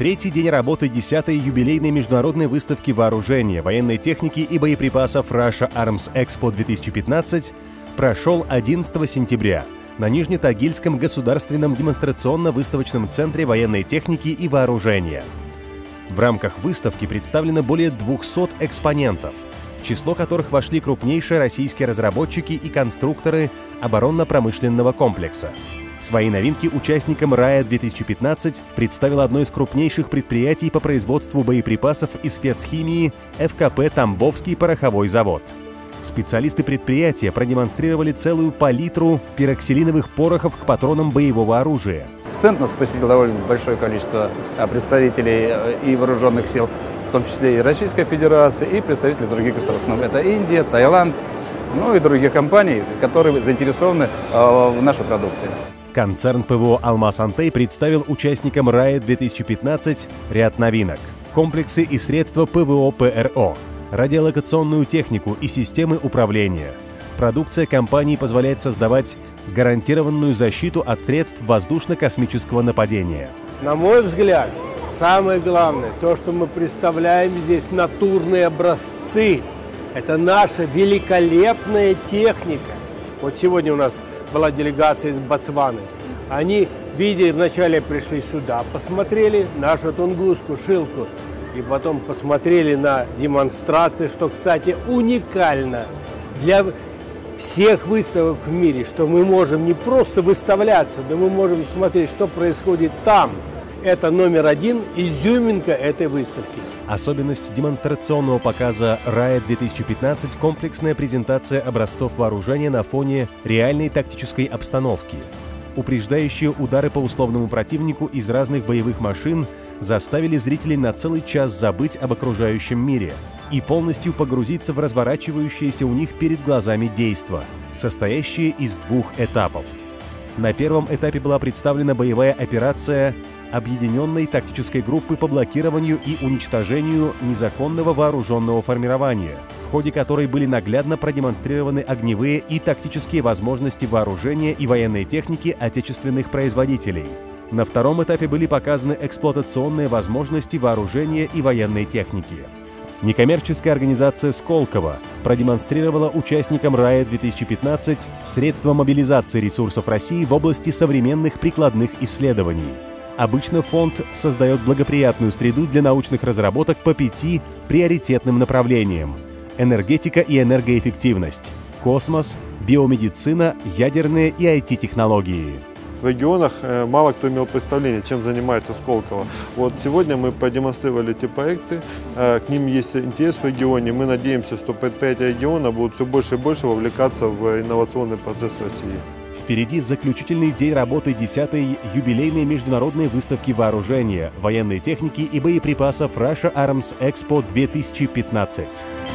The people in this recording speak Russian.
Третий день работы 10-й юбилейной международной выставки вооружения, военной техники и боеприпасов Russia Arms Expo 2015 прошел 11 сентября на Нижнетагильском государственном демонстрационно-выставочном центре военной техники и вооружения. В рамках выставки представлено более 200 экспонентов, в число которых вошли крупнейшие российские разработчики и конструкторы оборонно-промышленного комплекса – Свои новинки участникам РАЯ-2015 представило одно из крупнейших предприятий по производству боеприпасов и спецхимии ФКП «Тамбовский пороховой завод». Специалисты предприятия продемонстрировали целую палитру пироксилиновых порохов к патронам боевого оружия. Стенд нас посетил довольно большое количество а, представителей э, и вооруженных сил, в том числе и Российской Федерации, и представителей других государств. Это Индия, Таиланд, ну и других компаний, которые заинтересованы э, в нашей продукции. Концерн ПВО «Алмаз Антей» представил участникам РАИ-2015 ряд новинок. Комплексы и средства ПВО ПРО, радиолокационную технику и системы управления. Продукция компании позволяет создавать гарантированную защиту от средств воздушно-космического нападения. На мой взгляд, самое главное, то, что мы представляем здесь натурные образцы. Это наша великолепная техника. Вот сегодня у нас была делегация из Ботсваны. Они, видя, вначале пришли сюда, посмотрели нашу тунгуску, шилку, и потом посмотрели на демонстрации, что, кстати, уникально для всех выставок в мире, что мы можем не просто выставляться, но мы можем смотреть, что происходит там. Это номер один, изюминка этой выставки. Особенность демонстрационного показа «Рая-2015» – комплексная презентация образцов вооружения на фоне реальной тактической обстановки. Упреждающие удары по условному противнику из разных боевых машин заставили зрителей на целый час забыть об окружающем мире и полностью погрузиться в разворачивающееся у них перед глазами действо, состоящее из двух этапов. На первом этапе была представлена боевая операция объединенной тактической группы по блокированию и уничтожению незаконного вооруженного формирования, в ходе которой были наглядно продемонстрированы огневые и тактические возможности вооружения и военной техники отечественных производителей. На втором этапе были показаны эксплуатационные возможности вооружения и военной техники. Некоммерческая организация «Сколково» продемонстрировала участникам РАЯ-2015 средства мобилизации ресурсов России в области современных прикладных исследований – Обычно фонд создает благоприятную среду для научных разработок по пяти приоритетным направлениям – энергетика и энергоэффективность, космос, биомедицина, ядерные и IT-технологии. В регионах э, мало кто имел представление, чем занимается Сколково. Вот сегодня мы продемонстрировали эти проекты, э, к ним есть интерес в регионе. Мы надеемся, что предприятия региона будут все больше и больше вовлекаться в инновационный процесс России. Впереди заключительный день работы 10-й юбилейной международной выставки вооружения, военной техники и боеприпасов Russia Arms Expo 2015.